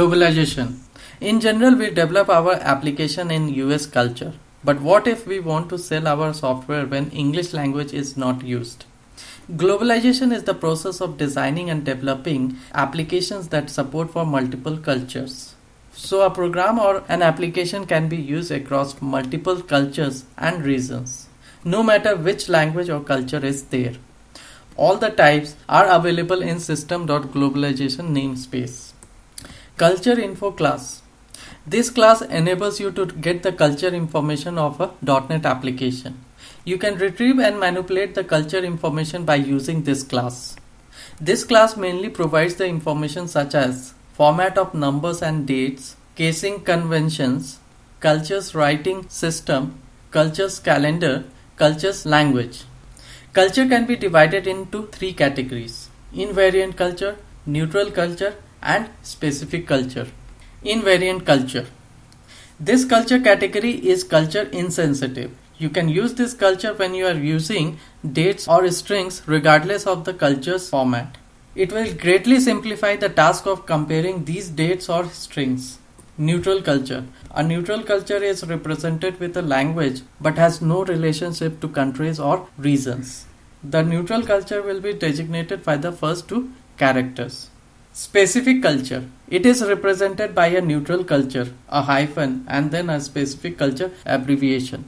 Globalization. In general, we develop our application in US culture. But what if we want to sell our software when English language is not used? Globalization is the process of designing and developing applications that support for multiple cultures. So a program or an application can be used across multiple cultures and regions, no matter which language or culture is there. All the types are available in system.globalization namespace. Culture info class. This class enables you to get the culture information of a .NET application. You can retrieve and manipulate the culture information by using this class. This class mainly provides the information such as format of numbers and dates, casing conventions, cultures writing system, cultures calendar, cultures language. Culture can be divided into three categories invariant culture, neutral culture, and specific culture. Invariant culture. This culture category is culture insensitive. You can use this culture when you are using dates or strings regardless of the culture's format. It will greatly simplify the task of comparing these dates or strings. Neutral culture. A neutral culture is represented with a language but has no relationship to countries or regions. The neutral culture will be designated by the first two characters. Specific culture. It is represented by a neutral culture, a hyphen, and then a specific culture abbreviation.